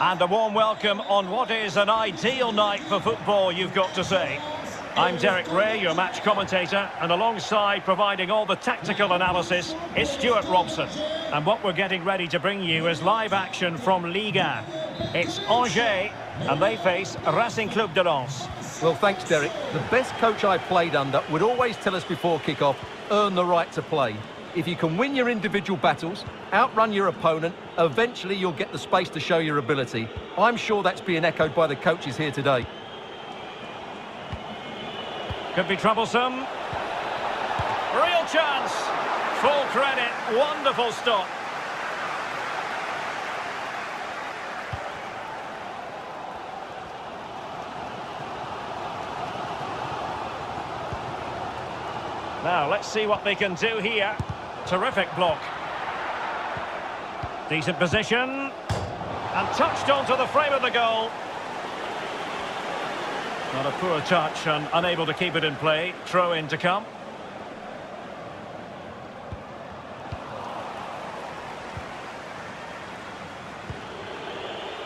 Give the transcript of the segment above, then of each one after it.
And a warm welcome on what is an ideal night for football, you've got to say. I'm Derek Ray, your match commentator, and alongside providing all the tactical analysis is Stuart Robson. And what we're getting ready to bring you is live action from Liga. It's Angers, and they face Racing Club de Lens. Well, thanks, Derek. The best coach I played under would always tell us before kick-off, earn the right to play. If you can win your individual battles, outrun your opponent, eventually you'll get the space to show your ability. I'm sure that's being echoed by the coaches here today. Could be troublesome. Real chance. Full credit. Wonderful stop. Now, let's see what they can do here. Terrific block. Decent position. And touched onto the frame of the goal. Not a poor touch and unable to keep it in play. Throw in to come.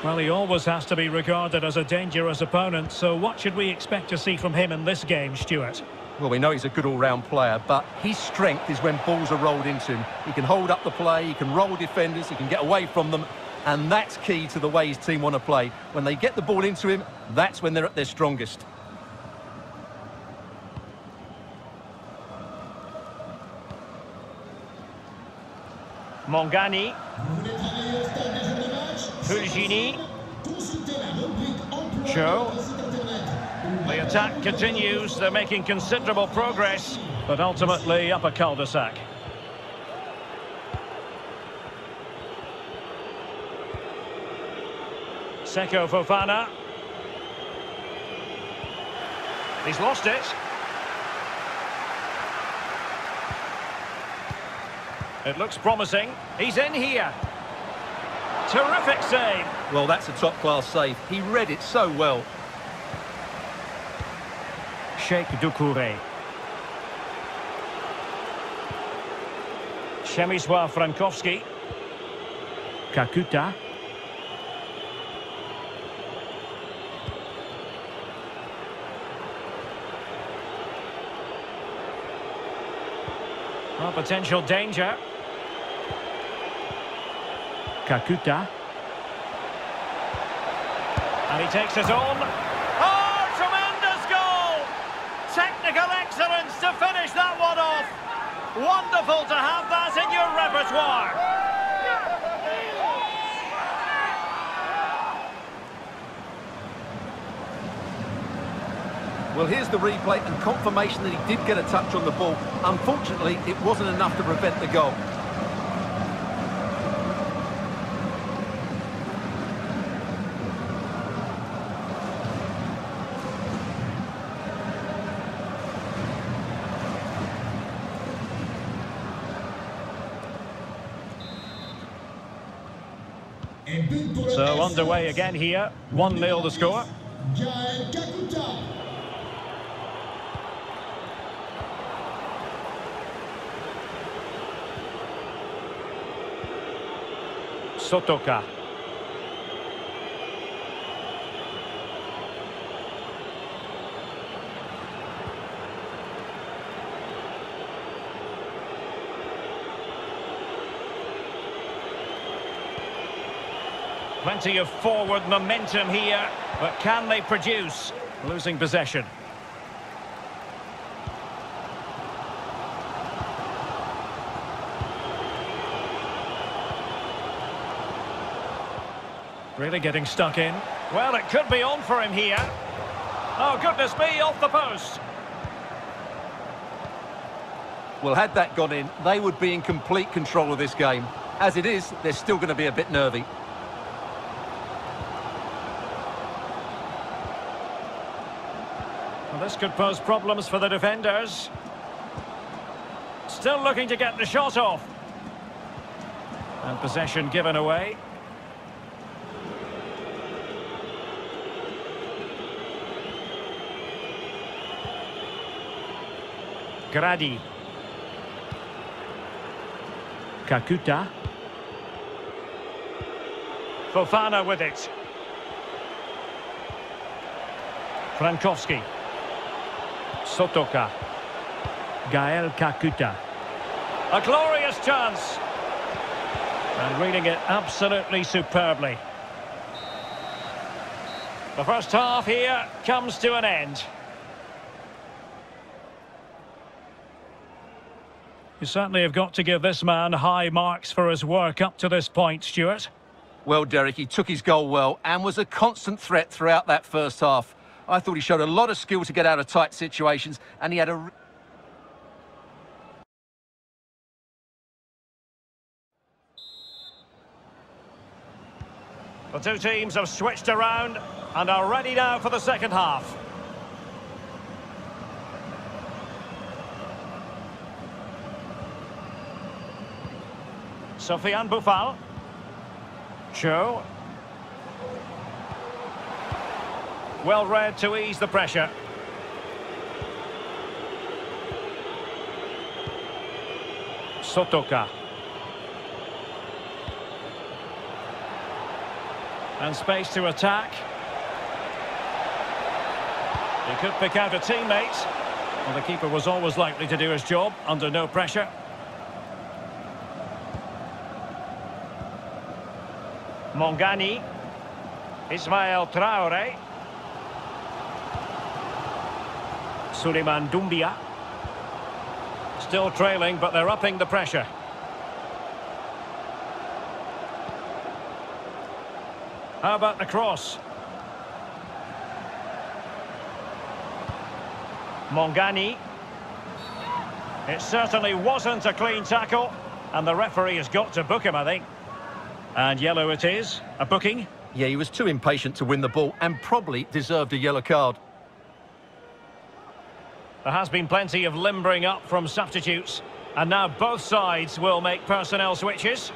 Well, he always has to be regarded as a dangerous opponent, so what should we expect to see from him in this game, Stuart? Well, we know he's a good all-round player, but his strength is when balls are rolled into him. He can hold up the play, he can roll defenders, he can get away from them, and that's key to the way his team want to play. When they get the ball into him, that's when they're at their strongest. Mangani. Fulgini. Joe. The attack continues. They're making considerable progress, but ultimately up a cul-de-sac. Seko Fofana. He's lost it. It looks promising. He's in here. Terrific save. Well, that's a top-class save. He read it so well. Cheick Doucouré. Przemysław Frankowski. Kakuta. Well, potential danger. Kakuta. And he takes his own. Oh, tremendous goal! Technical excellence to finish that one off. Wonderful to have that in your repertoire. Well, here's the replay and confirmation that he did get a touch on the ball. Unfortunately, it wasn't enough to prevent the goal. So underway again here. 1-0 the score. Sotoca. Plenty of forward momentum here, but can they produce? Losing possession. Really getting stuck in. Well, it could be on for him here. Oh, goodness me, off the post. Well, had that gone in, they would be in complete control of this game. As it is, they're still going to be a bit nervy. This could pose problems for the defenders. Still looking to get the shot off. And possession given away. Gradit. Kakuta. Fofana with it. Frankowski. Sotoca. Gael Kakuta. A glorious chance. And reading it absolutely superbly. The first half here comes to an end. You certainly have got to give this man high marks for his work up to this point, Stuart. Well, Derek, he took his goal well and was a constant threat throughout that first half. I thought he showed a lot of skill to get out of tight situations and he had a... The two teams have switched around and are ready now for the second half. Sofiane Boufal. Cho. Well read to ease the pressure. Sotoca. And space to attack. He could pick out a teammate. Well, the keeper was always likely to do his job under no pressure. Mangani. Ismael Traore. Souleyman Doumbia. Still trailing, but they're upping the pressure. How about the cross? Mangani. It certainly wasn't a clean tackle, and the referee has got to book him, I think. And yellow it is, a booking. Yeah, he was too impatient to win the ball and probably deserved a yellow card. There has been plenty of limbering up from substitutes, and now both sides will make personnel switches.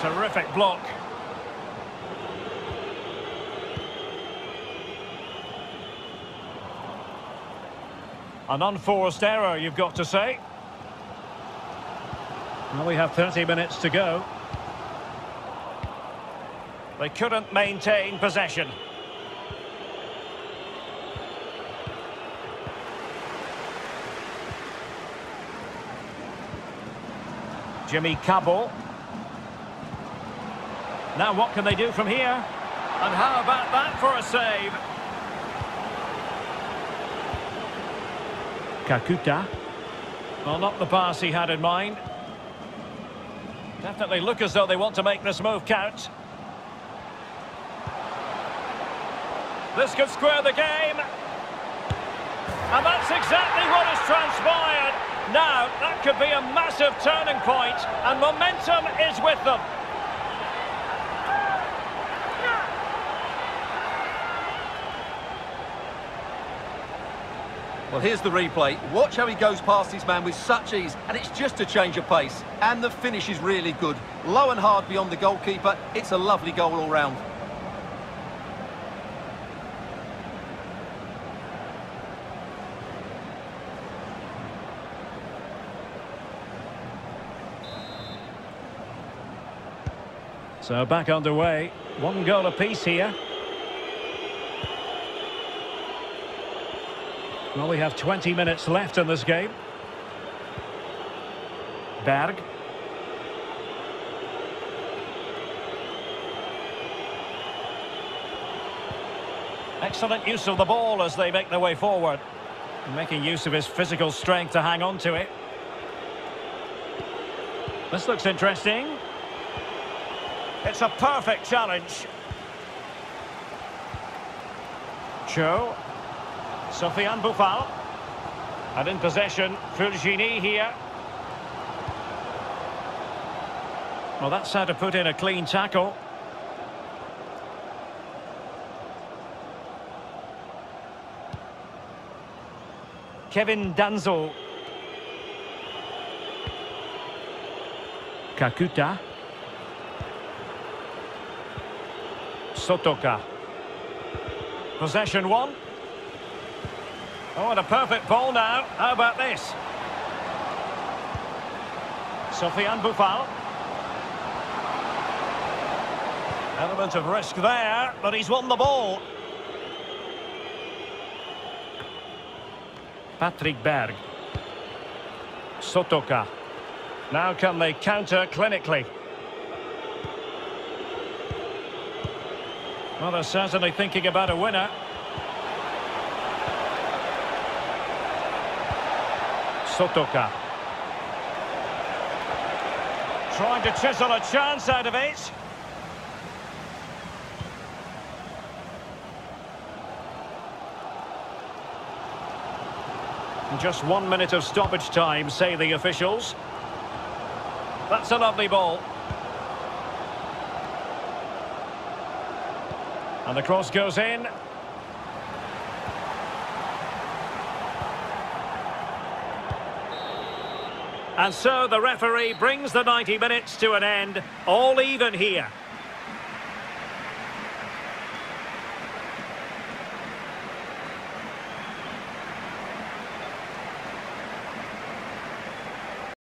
Terrific block. An unforced error, you've got to say. Well, we have 30 minutes to go. They couldn't maintain possession. Jimmy Cabot. Now what can they do from here? And how about that for a save? Kakuta. Well, not the pass he had in mind. Definitely look as though they want to make this move count. This could square the game. And that's exactly what has transpired. Now, that could be a massive turning point, and momentum is with them. Well, here's the replay. Watch how he goes past his man with such ease, and it's just a change of pace. And the finish is really good. Low and hard beyond the goalkeeper. It's a lovely goal all round. So back underway. One goal apiece here. Well, we have 20 minutes left in this game. Berg. Excellent use of the ball as they make their way forward. Making use of his physical strength to hang on to it. This looks interesting. It's a perfect challenge. Cho. Sofiane Boufal. And in possession, Fulgini here. Well, that's how to put in a clean tackle. Kevin Danso. Kakuta. Sotoca. Possession one. Oh, and a perfect ball now. How about this? Sofiane Boufal. Element of risk there, but he's won the ball. Patrick Berg. Sotoca. Now can they counter clinically? Well, they're certainly thinking about a winner. Sotoca. Trying to chisel a chance out of it. Just one minute of stoppage time, say the officials. That's a lovely ball. And the cross goes in. And so the referee brings the 90 minutes to an end, all even here.